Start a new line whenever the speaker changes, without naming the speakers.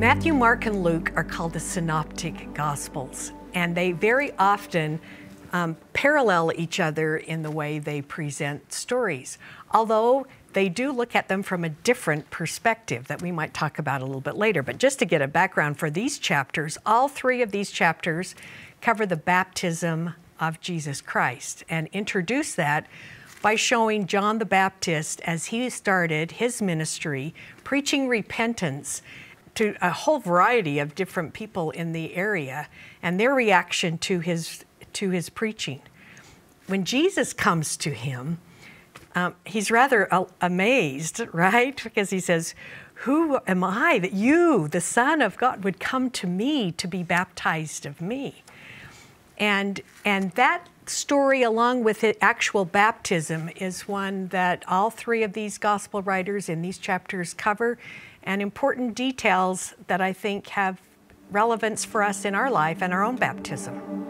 Matthew, Mark, and Luke are called the synoptic gospels, and they very often um, parallel each other in the way they present stories, although they do look at them from a different perspective that we might talk about a little bit later. But just to get a background for these chapters, all three of these chapters cover the baptism of Jesus Christ and introduce that by showing John the Baptist as he started his ministry preaching repentance to a whole variety of different people in the area and their reaction to his to his preaching. When Jesus comes to him, um, he's rather amazed, right? Because he says, Who am I that you, the Son of God, would come to me to be baptized of me? And, and that story, along with the actual baptism, is one that all three of these gospel writers in these chapters cover, and important details that I think have relevance for us in our life and our own baptism.